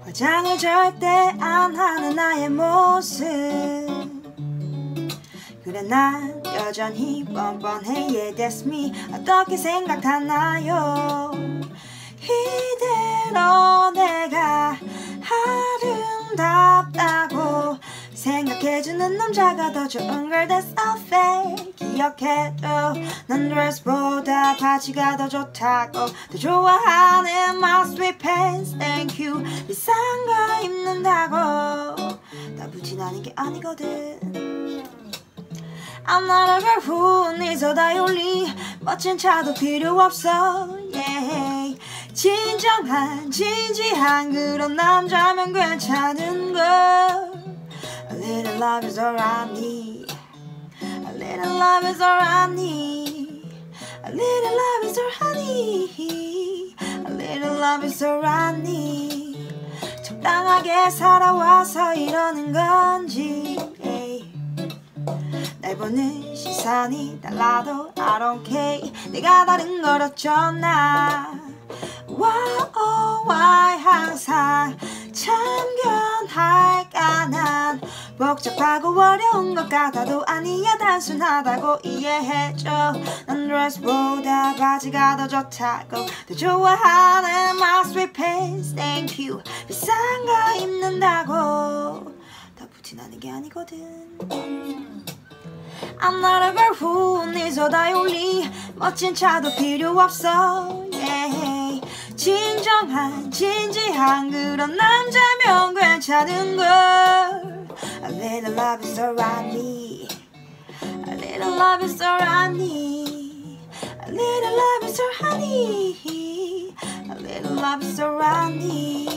화장을 절대 안 하는 나의 모습. 그래 난 여전히 뻔뻔해 yeah that's me 어떻게 생각하나요? 이대 생각해주는 남자가 더 좋은 걸 that's a fake 기억해도 난 드레스보다 바지가 더 좋다고. 더 좋아하는 my sweet pants. Thank you. 비싼 거 입는다고. 다 부진하는 게 아니거든. I'm not a girl who needs a diary 멋진 차도 필요 없어. Yeah. 진정한 진지한 그런 남자면 괜찮은 걸 love is all I need A little love is all I need A little love is all I need A little love is all I need 적당하게 살아와서 이러는 건지. 날 보는 시선이 달라도 I don't care 내가 다른 걸 어쩌나 oh why 항상 복잡하고 어려운 것 같아도 아니야 단순하다고 이해해줘. 난 드레스보다 바지가 더 좋다고 더 좋아하는 my sweet pants thank you. 비싼 거 입는다고. 다 부진하는 게 아니거든. I'm not a girl who needs a diary 멋진 차도 필요 없어. Yeah. 진정한 진지한 그런 남자면 괜찮은 걸 A little love is all I need A little love is all I need A little love is all I need A little love is all I need